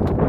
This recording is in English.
you.